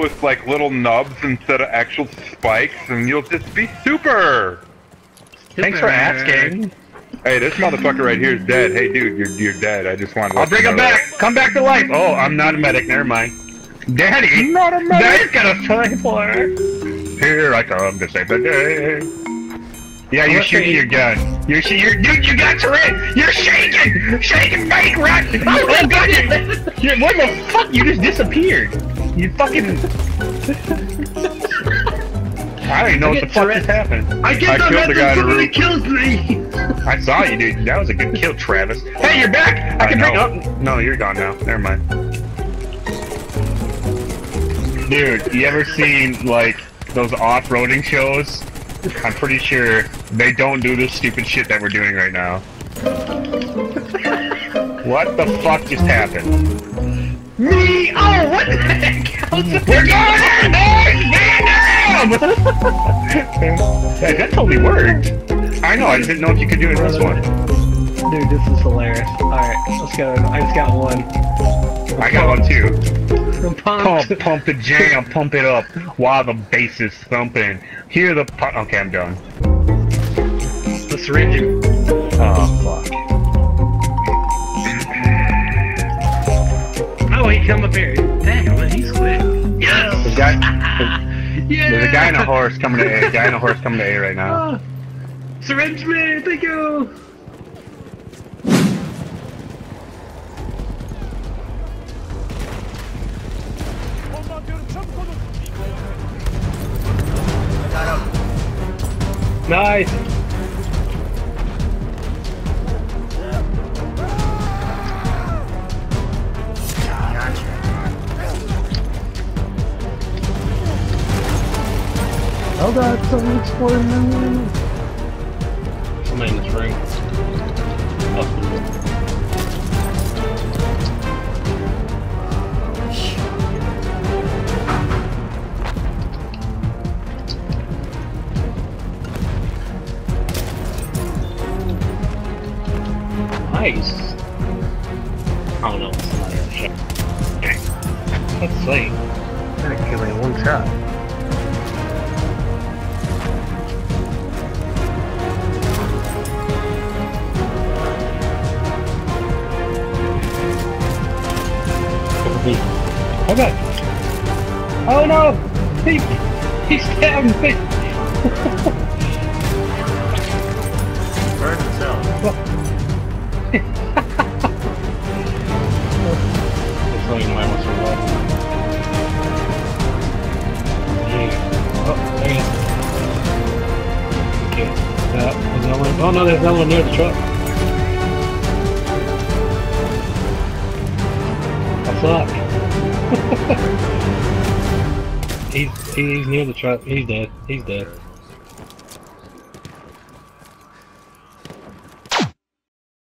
with like little nubs instead of actual spikes, and you'll just be super. Thanks for asking. Hey, this motherfucker right here is dead. Hey, dude, you're you're dead. I just wanted. to I'll bring him back. Come back to life. Oh, I'm not a medic. Never mind. Daddy, that. Not a Daddy's got a sniper. Here I come to save the day. Yeah, you're shooting your gun. You're sh- you're dude, you got Tourette. You're shaking, shaking, fake run. Oh my god! You, what the fuck? You just disappeared. You fucking. I don't even know what the fuck just happened. I get I the killed the guy the somebody kills me! I saw you, dude. That was a good kill, Travis. Hey, you're back. I I can know. up. No, you're gone now. Never mind. Dude, you ever seen like those off-roading shows? I'm pretty sure they don't do this stupid shit that we're doing right now. what the fuck just happened? Me? Oh, what the heck? We're going in! Hey, that totally worked. I know, I didn't know if you could do it in this one. Dude, this is hilarious. Alright, let's go. I just got one. I got one too. I'm Pump, pumped. pump the jam, pump it up while the bass is thumping. Hear the pu- Okay, I'm done. The syringe. Oh, fuck. Oh, he come up here. Damn, he's guy, Yeah! there's a guy in a horse coming to A. A guy in a horse coming to A right now. Oh, syringe man, thank you! Nice! Oh god, someone exploded me! Somebody in this room. Oh. Nice! Oh no, somebody else shot. Let's see. That killed me in one shot. Oh god! Oh no! He, he stabbed me! Burn himself. Looks like mine was for what? Oh, there he is. Okay. There's no one. Oh no, there's no one near the truck. I suck. He's he's near the truck. He's dead. He's dead.